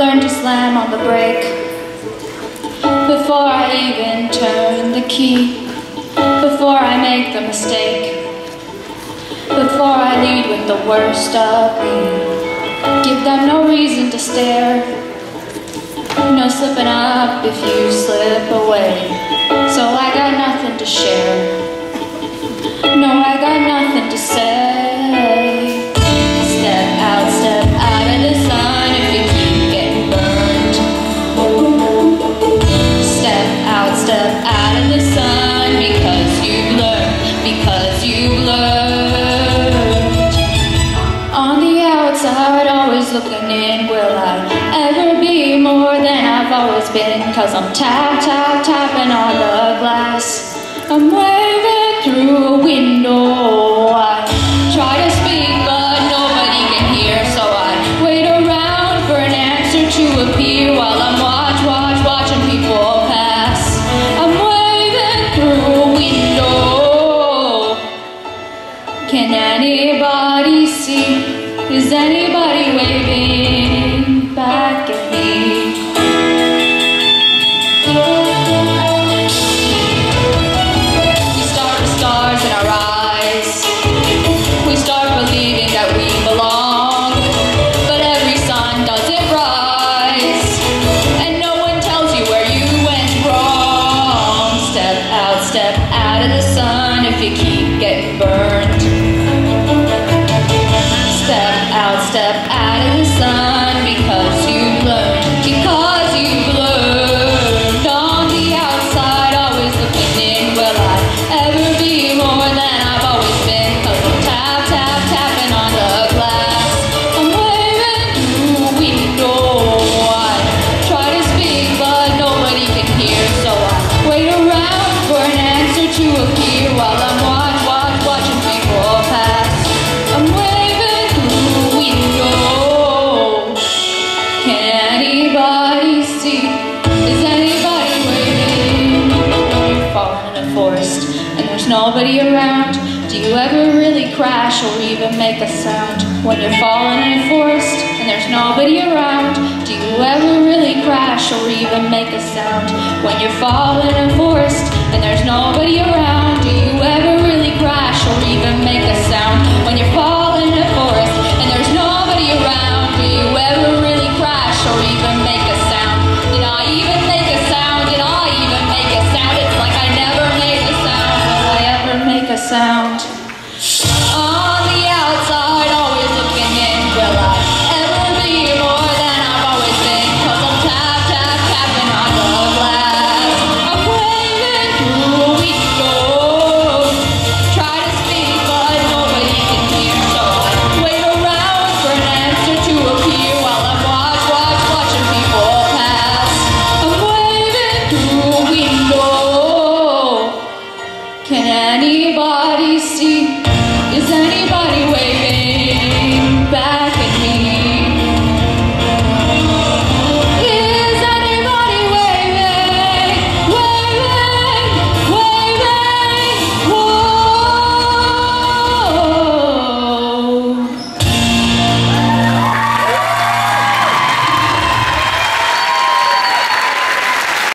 on the brake before I even turn the key, before I make the mistake, before I lead with the worst of me. Give them no reason to stare, no slipping up if you slip away. So I got nothing to share. Looking in, will I ever be more than I've always been? Cause I'm tap, tap, tapping on the glass. I'm waving through a window. I try to speak, but nobody can hear, so I wait around for an answer to appear while I'm watch, watch, watching people pass. I'm waving through a window. Can anybody Step out, of the sun if you keep getting burned. Step out, step out of the sun nobody around. Do you ever really crash or even make a sound when you're falling in a forest and there's nobody around? Do you ever really crash or even make a sound when you're falling in a forest and there's nobody around? Sound? Anybody see? Is anybody waving?